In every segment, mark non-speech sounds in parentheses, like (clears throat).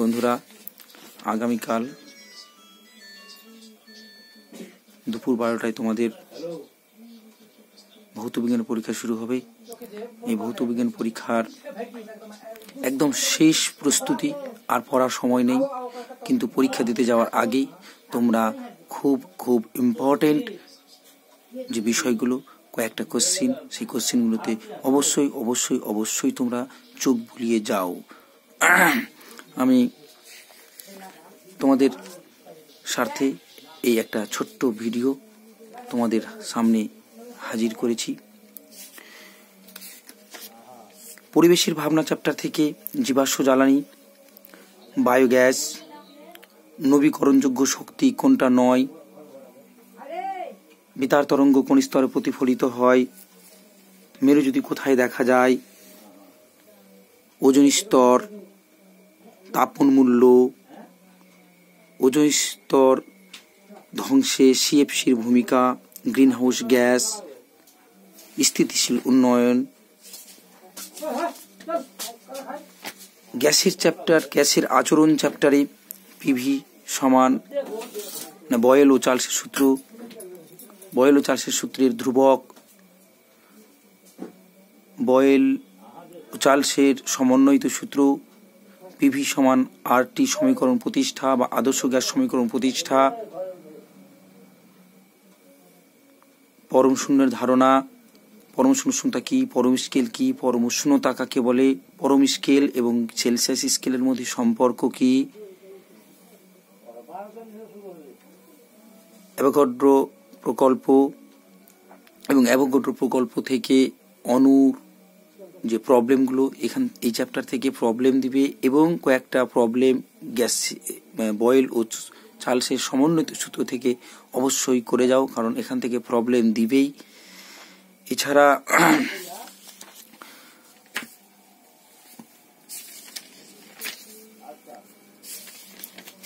বন্ধুরা, আগামীকাল দুপুর বারোটায় তোমাদের ভৌতবিজ্ঞান পরীক্ষা শুরু হবে। এই ভৌতবিজ্ঞান পরীক্ষার একদম শেষ প্রস্তুতি আর পড়ার সময় নেই, কিন্তু পরীক্ষা দিতে যাওয়ার আগেই তোমরা খুব খুব ইম্পর্টেন্ট যে বিষয়গুলো, কয়েকটা কোশ্চিন সেই কোশ্চিনগুলোতে অবশ্যই অবশ্যই অবশ্যই তোমরা চোখ বুলিয়ে যাও। আমি তোমাদের স্বার্থে এই একটা ছোট্ট ভিডিও তোমাদের সামনে হাজির করেছি। পরিবেশের ভাবনা চ্যাপ্টার থেকে জীবাশ্ম জ্বালানি বায়োগ্যাস নবীকরণযোগ্য শক্তি কোনটা নয়, বেতার তরঙ্গ কোন স্তরে প্রতিফলিত হয়, মেরু যদি কোথায় দেখা যায়, ওজন স্তর তাপন মূল্য, ওজন স্তর ধ্বংসে সিএফসির ভূমিকা, গ্রিনহাউস গ্যাস, স্থিতিশীল উন্নয়ন। গ্যাসের চ্যাপ্টার, গ্যাসের আচরণ চ্যাপ্টারে পিভি সমান বয়েল ও চার্লসের সূত্র। বয়েল ও চার্লসের সূত্রের ধ্রুবক। বয়েল ও চার্লসের সমন্বয়িত সূত্র। পিভি সমান আরটি সমীকরণ প্রতিষ্ঠা বা আদর্শ গ্যাস সমীকরণ প্রতিষ্ঠা। পরম শূন্যের ধারণা। পরম শূন্য শূন্যতা কি? পরম স্কেল কি? পরম উষ্ণতা কাকে বলে? পরম স্কেল এবং সেলসিয়াস স্কেলের মধ্যে সম্পর্ক কি? অ্যাভোগাড্রো প্রকল্প এবং অ্যাভোগাড্রো প্রকল্প থেকে অনুর যে প্রবলেমগুলো এখান, এই চ্যাপ্টার থেকে প্রবলেম দিবে এবং কয়েকটা প্রবলেম গ্যাস বয়েল ও চার্লসের সমন্বিত সূত্র থেকে অবশ্যই করে যাও, কারণ এখান থেকে প্রবলেম দিবেই। এছাড়া (clears throat)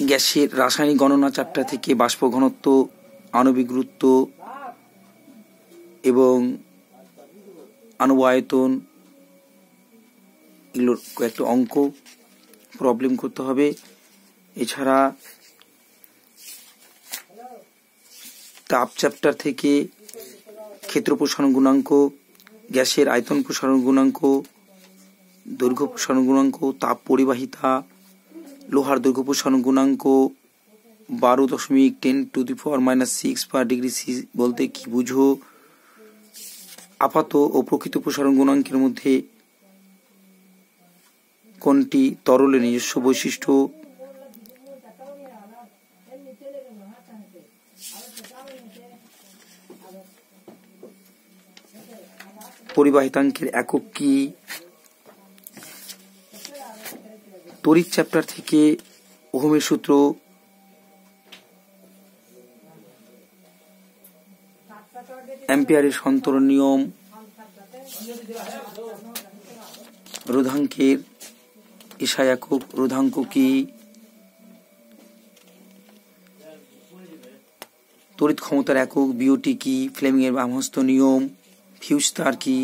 গ্যাসের রাসায়নিক গণনা চ্যাপ্টার থেকে বাষ্প ঘনত্ব, আণবিক গুরুত্ব এবং আণব আয়তন এগুলোর কয়েকটা অঙ্ক প্রবলেম করতে হবে। এছাড়া তাপ চ্যাপ্টার থেকে ক্ষেত্র প্রসারণ গুণাঙ্ক, গ্যাসের আয়তন প্রসারণ গুণাঙ্ক, দৈর্ঘ্য প্রসারণ গুণাঙ্ক, তাপ পরিবাহিতা, লোহার দৈর্ঘ্য প্রসারণ গুণাঙ্ক, বারো দশমিক ten to the power minus six per degree C বলতে কি বুঝো? আপাত ও প্রকৃত প্রসারণ গুণাঙ্কের মধ্যে কোনটি তরলের নিজস্ব বৈশিষ্ট্য? পরিবাহিতাঙ্কের একক কি? তড়িৎ চ্যাপ্টার থেকে ওহমের সূত্র। অ্যাম্পিয়ারের সন্তরণ নিয়ম। রোধাঙ্কের ঈশা একক রোধাঙ্ক কি তড়িৎ ক্ষমতার একক, বিওটি কি ফ্লেমিং এর বামহস্ত নিয়ম, ফিউজ তার কি,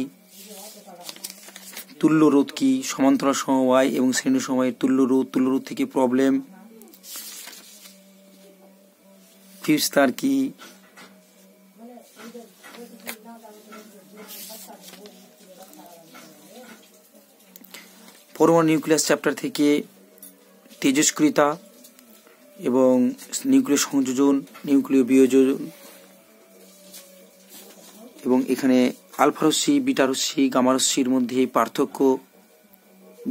তুল্য রোধ কি, সমান্তরাল সমবায় এবং শ্রেণি সময়ের তুল্য রোধ তুল্য রোধ থেকে প্রবলেম ফিউজ তার কি পরমাণু নিউক্লিয়াস চ্যাপ্টার থেকে তেজস্ক্রিয়তা এবং নিউক্লিয় সংযোজন, নিউক্লিয় বিয়োজন এবং এখানে আলফারসি বিটারসি গামারস্যির মধ্যে পার্থক্য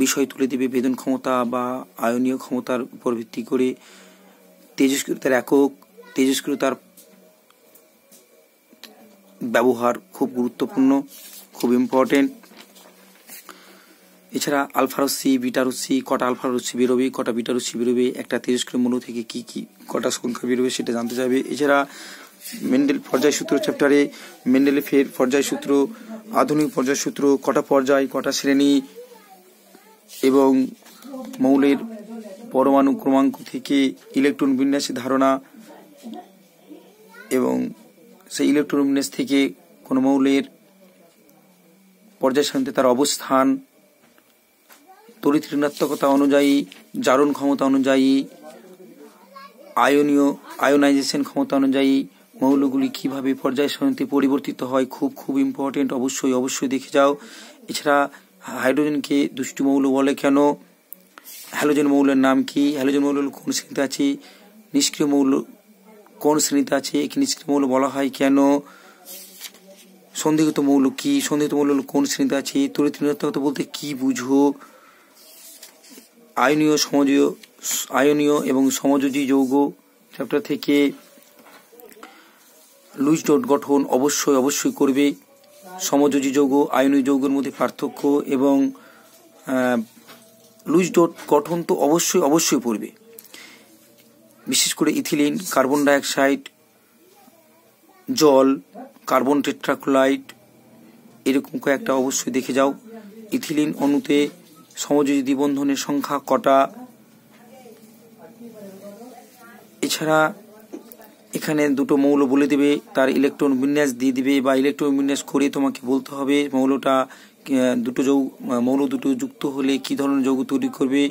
বিষয় তুলে দেবে বেদন ক্ষমতা বা আয়নীয় ক্ষমতার উপর ভিত্তি করে। তেজস্ক্রিয়তার একক, তেজস্ক্রিয়তার ব্যবহার খুব গুরুত্বপূর্ণ, খুব ইম্পর্টেন্ট এছাড়া আলফারসি বিটারসি কটা আলফারসি বেরোবে, কটা বিটারসি বেরোবে, একটা তেজস্ক্রিয় মূল্য থেকে কি কি, কটা সংখ্যা বেরোবে সেটা জানতে চাইবে। এছাড়া মেন্ডেল পর্যায় সূত্র চ্যাপ্টারে মেন্ডেলেফের পর্যায় সূত্র, আধুনিক পর্যায় সূত্র, কটা পর্যায়, কটা শ্রেণি এবং মৌলের পরমাণু ক্রমাঙ্ক থেকে ইলেকট্রন বিন্যাসের ধারণা এবং সেই ইলেকট্রন বিন্যাস থেকে কোনো মৌলের পর্যায় সারণীতে তার অবস্থান তড়িৎ ঋণাত্মকতা অনুযায়ী জারণ ক্ষমতা অনুযায়ী, আয়নীয়, আয়োনাইজেশন ক্ষমতা অনুযায়ী মৌলগুলি কীভাবে পর্যায় সারণীতে পরিবর্তিত হয় খুব খুব ইম্পর্টেন্ট অবশ্যই অবশ্যই দেখে যাও। এছাড়া হাইড্রোজেনকে দুষ্টি মৌল বলে কেন? হ্যালোজেন মৌলের নাম কি? হ্যালোজেন মৌল কোন শ্রেণীতে আছে? নিষ্ক্রিয় মৌল কোন শ্রেণীতে আছে? একে নিষ্ক্রিয় মৌল বলা হয় কেন? সন্দেহিত মৌল কি? সন্দেহিত মৌল কোন শ্রেণীতে আছে? ঋণাত্মকতা বলতে কি বুঝো? আয়নীয় সমজীয় আয়নীয় এবং সমযোজী যৌগ চ্যাপ্টার থেকে লুইস ডট গঠন অবশ্যই অবশ্যই করবে। সমযোজী যৌগ, আয়নীয় যৌগের মধ্যে পার্থক্য এবং লুইস ডট গঠন তো অবশ্যই অবশ্যই পড়বে। বিশেষ করে ইথিলিন, কার্বন ডাইঅক্সাইড, জল, কার্বন টেট্রাক্লোরাইড, এরকম কয়েকটা অবশ্যই দেখে যাও। ইথিলিন অণুতে সমযোজী দ্বিবন্ধনের সংখ্যা কটা? এছাড়া এখানে দুটো মৌল বলে দেবে, তার ইলেকট্রন বিন্যাস দিয়ে দিবে বা ইলেকট্রন বিন্যাস করে তোমাকে বলতে হবে মৌলটা দুটো যৌ মৌল দুটো যুক্ত হলে কি ধরনের যৌগ তৈরি করবে,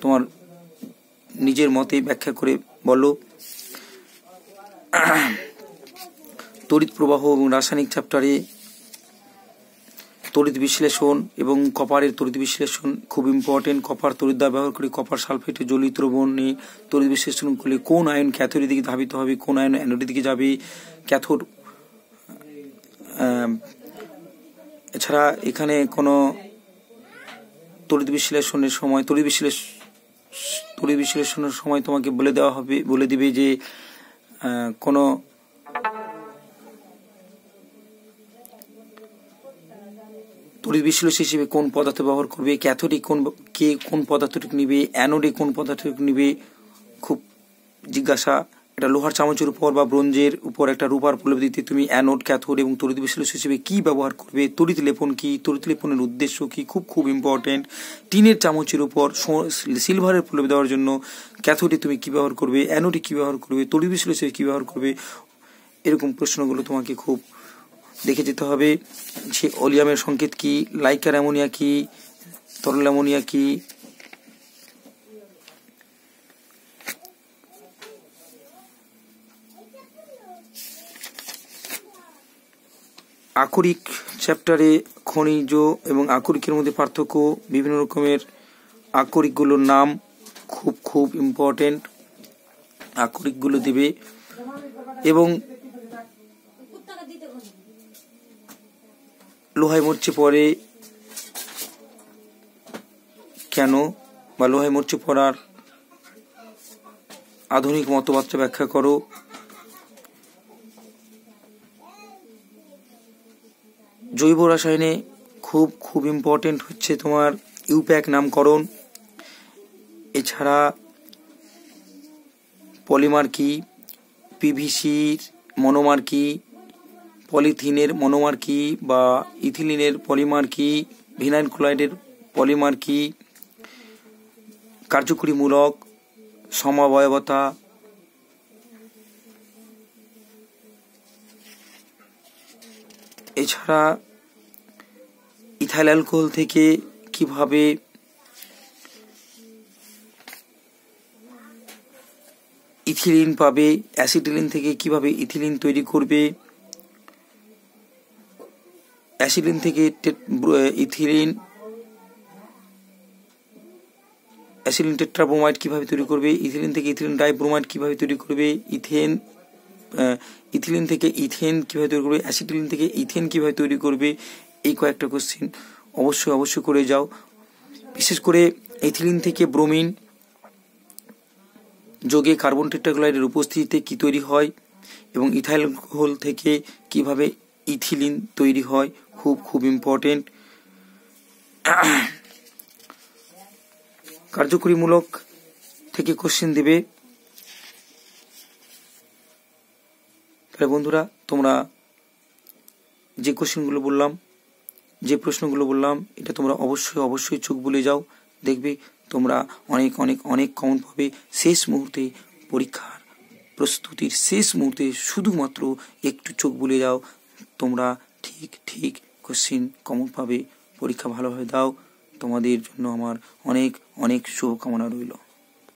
তোমার নিজের মতে ব্যাখ্যা করে বলো। (clears throat) তড়িৎ প্রবাহ এবং রাসায়নিক চ্যাপ্টারে তড়িৎ বিশ্লেষণ এবং কপারের তড়িৎ বিশ্লেষণ খুব ইম্পর্টেন্ট কপার তড়িৎদা ব্যবহার করে, কপার সালফেটে জলিত দ্রবণে তড়িৎ বিশ্লেষণ করলে কোন আয়ন ক্যাথোডের দিকে ধাবিত হবে, কোন আয়ন অ্যানোডের দিকে যাবে? ক্যাথোড এছাড়া এখানে কোনো তড়িৎ বিশ্লেষণের সময়, তড়িৎ বিশ্লেষ, তড়িৎ বিশ্লেষণের সময় তোমাকে বলে দেওয়া হবে, বলে দিবে যে কোনো বিশ্লেষ হিসেবে কোন পদার্থ ব্যবহার করবে ক্যাথোডিক কোন, কে কোন পদার্থটিকে নিবে, অ্যানোডে কোন পদার্থটিকে নিবে, খুব জিজ্ঞাসা। এটা লোহার চামচের উপর বা ব্রোঞ্জের উপর একটা রূপার প্রলেপ দিতে তুমি অ্যানোড, ক্যাথোড এবং তড়িৎ বিশ্লেষ হিসেবে কি ব্যবহার করবে, তড়িৎ লেপন কি, তড়িৎ লেপনের উদ্দেশ্য কি, খুব খুব ইম্পর্টেন্ট টিনের চামচের উপর সিলভারের প্রলেপ দেওয়ার জন্য ক্যাথোডে তুমি কি ব্যবহার করবে, অ্যানোডে কি ব্যবহার করবে, তড়িৎ বিশ্লেষে কি ব্যবহার করবে, এরকম প্রশ্নগুলো তোমাকে খুব দেখে যেতে হবে যে অলিয়ামের সংকেত কি, লাইকার অ্যামোনিয়া কি, তরল অ্যামোনিয়া কি। আকরিক চ্যাপ্টারে খনিজ এবং আকরিকের মধ্যে পার্থক্য, বিভিন্ন রকমের আকরিকগুলোর নাম খুব খুব ইম্পর্টেন্ট আকরিকগুলো দেবে এবং লোহায় মরচে পড়ে কেন বা লোহায় মরচে পড়ার আধুনিক মতবাদটা ব্যাখ্যা করো? জৈব রসায়নে খুব খুব ইম্পর্টেন্ট হচ্ছে তোমার ইউপ্যাক নামকরণ। এছাড়া পলিমার কি, পিভিসির মনোমার কি পলিথিনের মনোমার কি বা ইথিলিনের পলিমার কি, ভিনাইল ক্লোরাইডের পলিমার কি, কার্যকরীমূলক সমাবয়বতা? এছাড়া ইথাইল অ্যালকোহল থেকে কীভাবে ইথিলিন পাবে, অ্যাসিটিলিন থেকে কীভাবে ইথিলিন তৈরি করবে? অ্যাসিলিন থেকে ইথিলিন অ্যাসিলিন টেট্রাব্রোমাইড কীভাবে তৈরি করবে, ইথিলিন থেকে ইথিলিন ডাইব্রোমাইড কীভাবে তৈরি করবে, ইথেন ইথিলিন থেকে ইথেন কীভাবে তৈরি করবে, অ্যাসিটিলিন থেকে ইথেন কীভাবে তৈরি করবে, এই কয়েকটা কোশ্চেন অবশ্যই অবশ্যই করে যাও। বিশেষ করে ইথিলিন থেকে ব্রোমিন যোগে কার্বন টেট্রাক্লোরাইডের উপস্থিতিতে কি তৈরি হয় এবং ইথাইল থেকে কীভাবে ইথিলিন তৈরি হয় খুব খুব ইম্পর্টেন্ট কার্যকরীমূলক থেকে কোশ্চেন দেবে। তাহলে বন্ধুরা, তোমরা যে কোশ্চেনগুলো বললাম, যে প্রশ্নগুলো বললাম, এটা তোমরা অবশ্যই অবশ্যই চোখ বলে যাও। দেখবে তোমরা অনেক অনেক অনেক কমন পাবে। শেষ মুহূর্তে পরীক্ষার প্রস্তুতির শেষ মুহূর্তে শুধুমাত্র একটু চোখ বলে যাও। তোমরা ঠিক ঠিক কোশ্চিন কমন পাবে। পরীক্ষা ভালোভাবে দাও। তোমাদের জন্য আমার অনেক অনেক শুভকামনা রইল।